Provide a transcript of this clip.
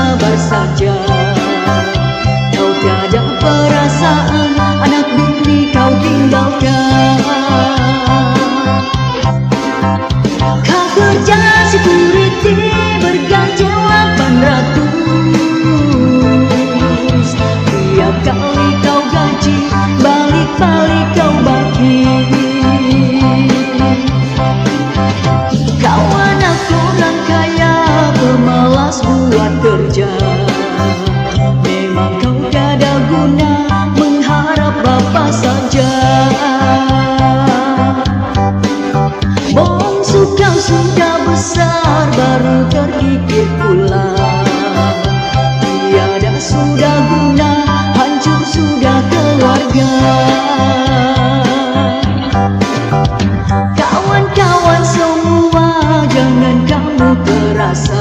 sabar saja. Kau tiada perasaan manja Pohon sukar-sukar besar baru terkikir pula Tiada sudah guna, hancur sudah keluarga Kawan-kawan semua, jangan kamu terasa